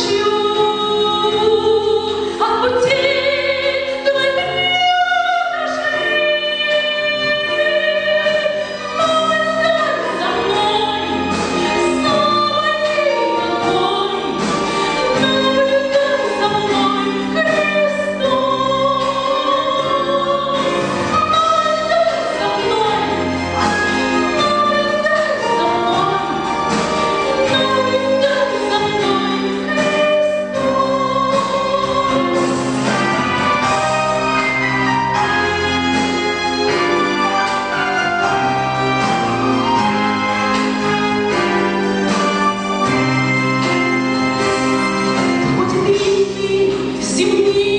you. Se